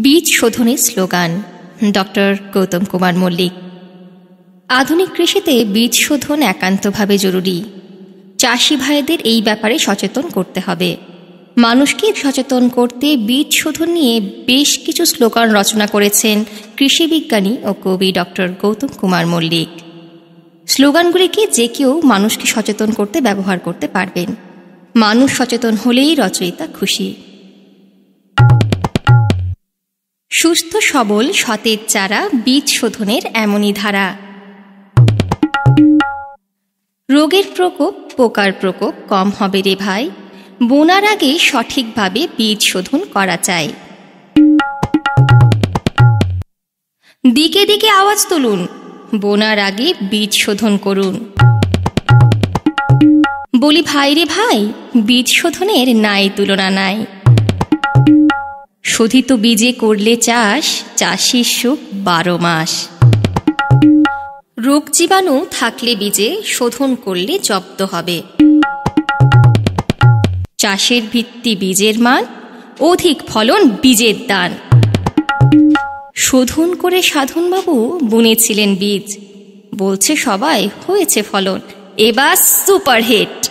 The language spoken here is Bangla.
বীজ শোধনের স্লোগান, ডক্টর গৌতম কুমার মল্লিক। আধুনিক কৃষিতে বীজ শোধন একান্তভাবে জরুরি। চাষি ভাইদের এই ব্যাপারে সচেতন করতে হবে। মানুষকে সচেতন করতে বীজ শোধন নিয়ে বেশ কিছু স্লোগান রচনা করেছেন কৃষি বিজ্ঞানী ও কবি ডক্টর গৌতম কুমার মল্লিক। স্লোগানগুলিকে যে কেউ মানুষকে সচেতন করতে ব্যবহার করতে পারবেন। মানুষ সচেতন হলেই রচয়িতা খুশি। সুস্থ, সবল, সতেজ চারা বীজ শোধনের এমনই ধারা। রোগের প্রকোপ, পোকার প্রকোপ কম হবে রে ভাই। বোনার আগে সঠিকভাবে বীজ শোধন করা চাই। দিকে দিকে আওয়াজ তুলুন। বোনার আগে বীজ শোধন করুন। বলি, ভাই রে ভাই, বীজ শোধনের নাই তুলনা নাই। শোধিত বীজে করলে চাষ চাষির সুখ বারো মাস। রোগ জীবাণু থাকলে বীজে শোধন করলে জব্দ হবে। চাষের ভিত্তি বীজের মান, অধিক ফলন বীজের দান। শোধন করে সাধনবাবু বুনেছিলেন বীজ। বলছে সবাই, হয়েছে ফলন। এবার সুপারহিট।